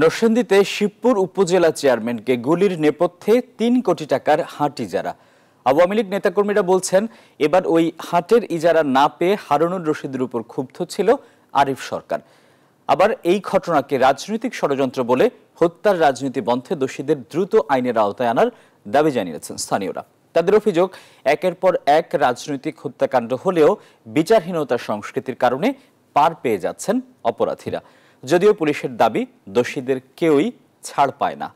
নরসিংদীতে শিবপুর উপজেলা চেয়ারম্যানকে গুলির নেপথ্যে তিন কোটি টাকার হাট ইজারা। আওয়ামী লীগ নেতাকর্মীরা বলছেন, এবার ওই হাটের ইজারা না পেয়ে হারুনুর রশিদের উপর ক্ষুব্ধ ছিল আরিফ সরকার। আবার এই ঘটনাকে রাজনৈতিক ষড়যন্ত্র বলে হত্যার রাজনীতি বন্ধে দোষীদের দ্রুত আইনের আওতায় আনার দাবি জানিয়েছেন স্থানীয়রা। তাদের অভিযোগ, একের পর এক রাজনৈতিক হত্যাকাণ্ড হলেও বিচারহীনতার সংস্কৃতির কারণে পার পেয়ে যাচ্ছেন অপরাধীরা। যদিও পুলিশের দাবি, দোষীদের কেউই ছাড় পায় না।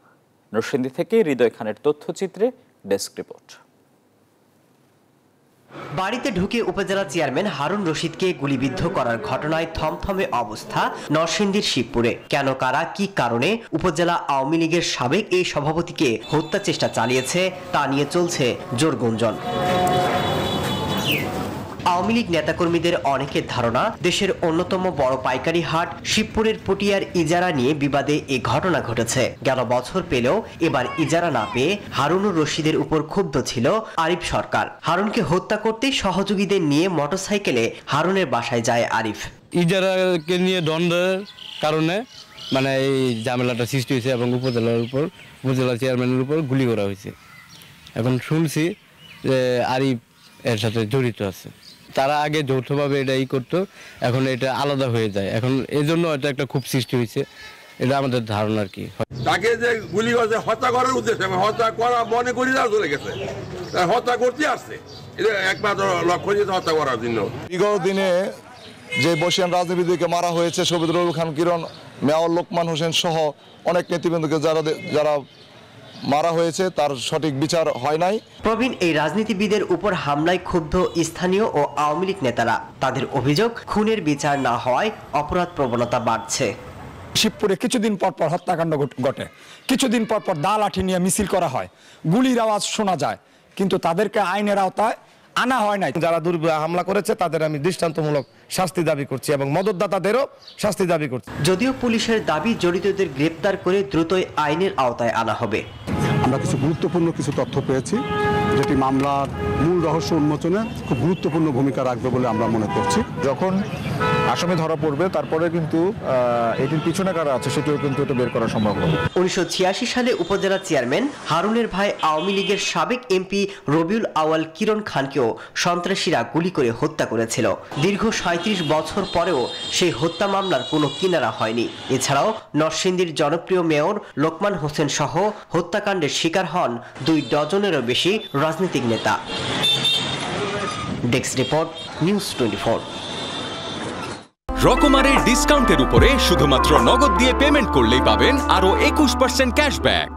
নরসিংদী থেকে হৃদয় খানের তথ্যচিত্রে ডেস্ক রিপোর্ট। বাড়িতে ঢুকে উপজেলা চেয়ারম্যান হারুন রশিদকে গুলিবিদ্ধ করার ঘটনায় থমথমে অবস্থা নরসিংদীর শিবপুরে। কেন, কারা, কি কারণে উপজেলা আওয়ামী লীগের সাবেক এই সভাপতিকে হত্যা চেষ্টা চালিয়েছে, তা নিয়ে চলছে জোর গুঞ্জন। আওয়ামী লীগ নেতাকর্মীদের অনেকের ধারণা, দেশের অন্যতম বড় পাইকারি হাট শিবপুরের পটিয়ার ইজারা নিয়ে বিবাদে এ ঘটনা ঘটেছে। গেল বছর পেলেও এবার ইজারা না পেয়ে হারুনুর রশিদের উপর ক্ষুব্ধ ছিল আরিফ সরকার। হারুনকে হত্যা করতে সহযোগীদের নিয়ে মোটরসাইকেলে হারুনের বাসায় যায় আরিফ। ইজারাকে নিয়ে দ্বন্দ্বের কারণে মানে এই ঝামেলাটা সৃষ্টি হয়েছে এবং উপজেলার উপর, উপজেলা চেয়ারম্যানের উপর গুলি করা হয়েছে। এখন শুনছি যে আরিফ এর সাথে জড়িত আছে। তারা আগে যৌথভাবে এটা ই করতো এখন এটা আলাদা হয়ে যায়। এখন এই জন্য এটা একটা খুব সৃষ্টি হয়েছে এটা আমাদের ধারণা আর কি। তাকে যে গুলি করছে হত্যা করার উদ্দেশ্যে হত্যা করা মনে করি না চলে গেছে। হত্যা করতে আসছে। এটা একমাত্র লক্ষ্য হত্যা করার জন্য। বিগত দিনে যে বসিয়ান রাজনীতিবিদকে মারা হয়েছে শহীদুল খান কিরণ মেয়র লোকমান হোসেন সহ অনেক নেতৃবৃন্দকে যারা যারা মারা হয়েছে তার সঠিক বিচার হয় নাই। প্রবীণ এই রাজনীতিবিদের উপর হামলায় ক্ষুব্ধ স্থানীয় ও আওয়ামী লীগ নেতারা। তাদের অভিযোগ খুনের বিচার না হওয়ায় অপরাধ প্রবণতা বাড়ছে। শিবপুরে কিছুদিন পর পর হত্যাকাণ্ড ঘটে কিছুদিন পর পর দা লাঠি নিয়ে মিছিল করা হয়। গুলির আওয়াজ শোনা যায় কিন্তু তাদেরকে আইনের আওতায় আনা হয় নাই। যারা দুর্ব হামলা করেছে তাদের আমি দৃষ্টান্তমূলক শাস্তি দাবি করছি এবং মদতদাতাদেরও শাস্তি দাবি করছি। যদিও পুলিশের দাবি জড়িতদের গ্রেপ্তার করে দ্রুতই আইনের আওতায় আনা হবে। আমরা কিছু গুরুত্বপূর্ণ কিছু তথ্য পেয়েছি। যেটি মামলার মূল রহস্য উন্মোচনে খুব গুরুত্বপূর্ণ ভূমিকা রাখবে বলে আমরা মনে করছি। যখন আসামি ধরা পড়বে তারপরে কিন্তু এটির পিছনে কারা আছে সেটিও কিন্তু এটা বের করা সম্ভব হবে। উনিশশো সালে উপজেলা চেয়ারম্যান হারুনের ভাই আওয়ামী লীগের সাবেক এমপি রবিউল আওয়াল কিরণ খানকেও সন্ত্রাসীরা গুলি করে হত্যা করেছিল। দীর্ঘ সাঁত্রিশ বছর পরেও সেই হত্যা মামলার কোনো কিনারা হয়নি। এছাড়াও নরসিংদীর জনপ্রিয় মেয়র লোকমান হোসেন সহ হত্যাকাণ্ডের শিকার হন দুই ডজনেরও বেশি রাজনৈতিক নেতা। ডেস্ক রিপোর্ট নিউজ টোয়েন্টি রকমারের ডিসকাউন্টের উপরে শুধুমাত্র নগদ দিয়ে পেমেন্ট করলেই পাবেন আরও একুশ পার্সেন্ট ক্যাশব্যাক